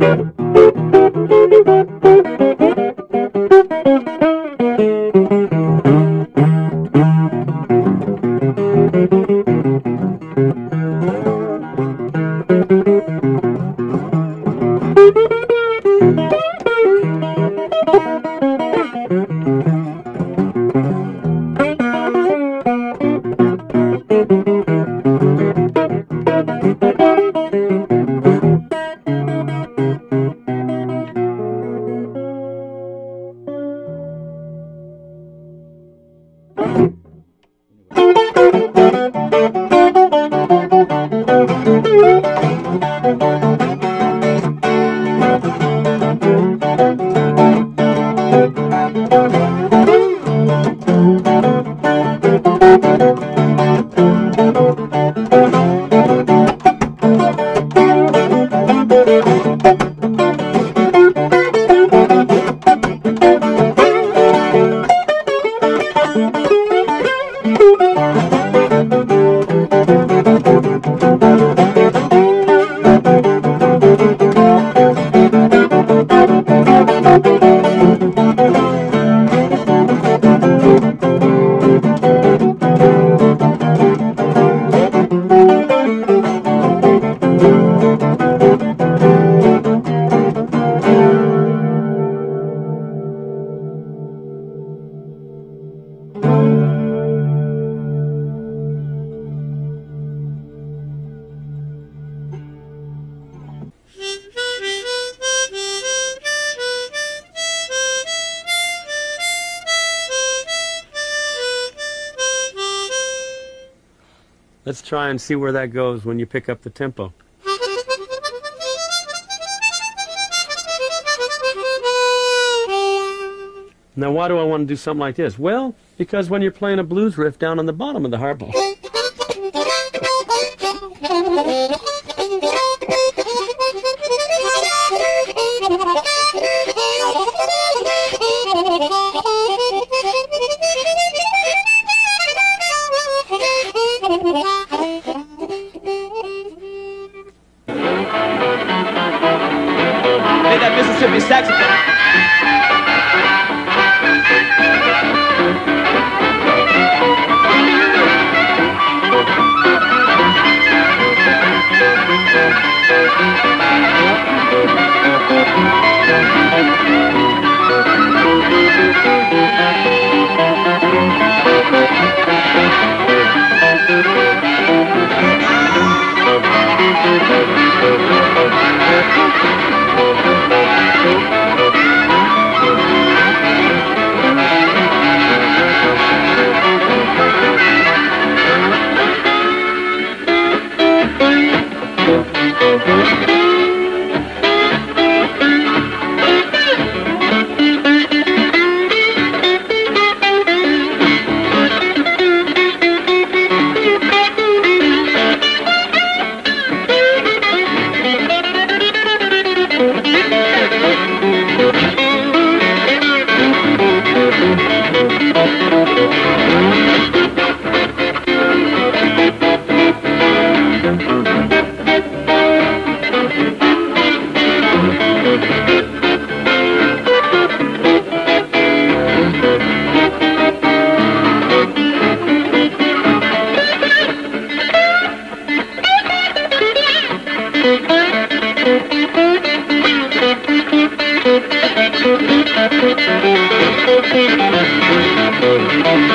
Thank you. Let's try and see where that goes when you pick up the tempo. Now, why do I want to do something like this? Well, because when you're playing a blues riff down on the bottom of the harp, Thank you.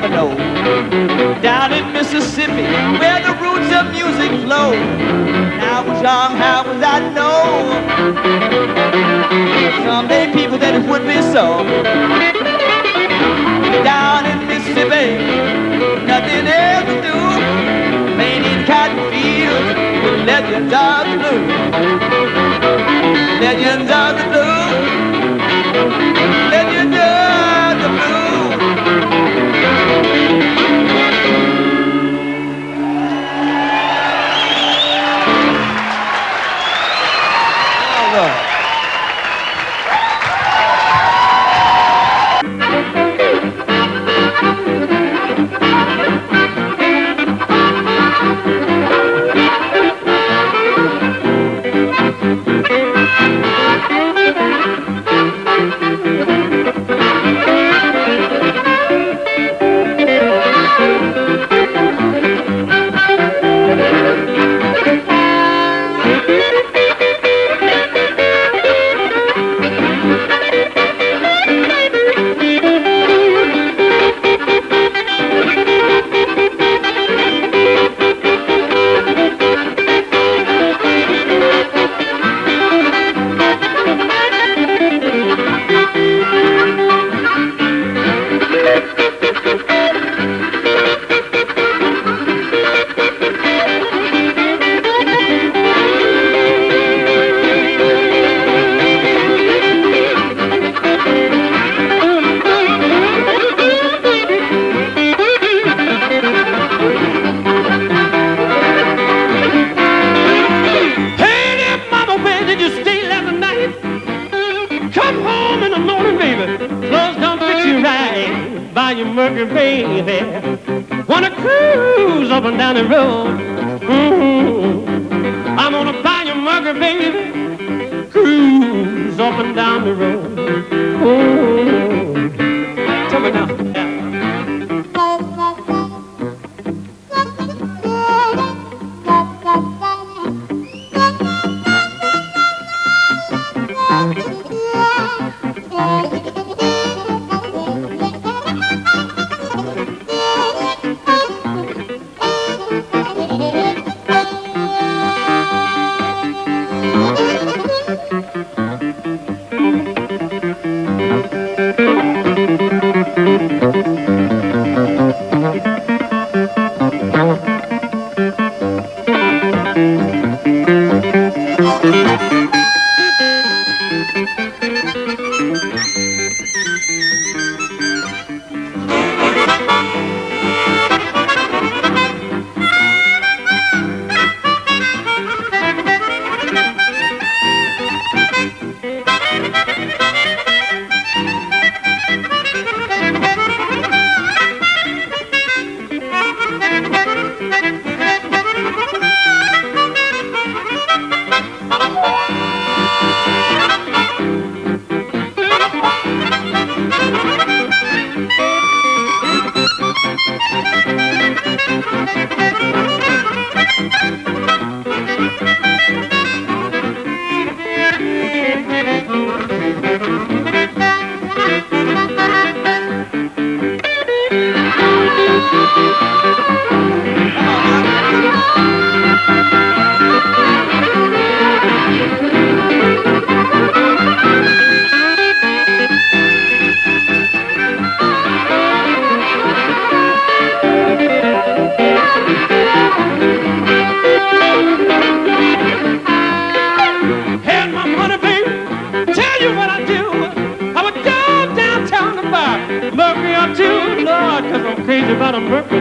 Never know. Down in Mississippi, where the roots of music flow. Now was young, how was I know? Someday people that it would be so. Down in Mississippi, nothing else to do. Painting cotton fields with legends of the Hey baby. Wanna cruise up and down the road. Mm-hmm. I'm gonna buy your Mercury, baby. Cruise up and down the road. Tell me now.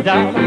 About